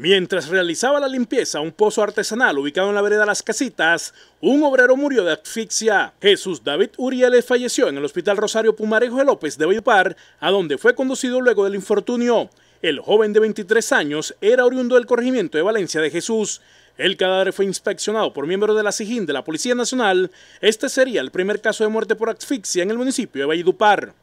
Mientras realizaba la limpieza a un pozo artesanal ubicado en la vereda Las Casitas, un obrero murió de asfixia. Jesús David Uriel falleció en el Hospital Rosario Pumarejo de López de Valledupar, a donde fue conducido luego del infortunio. El joven de 23 años era oriundo del corregimiento de Valencia de Jesús. El cadáver fue inspeccionado por miembros de la SIGIN de la Policía Nacional. Este sería el primer caso de muerte por asfixia en el municipio de Valledupar.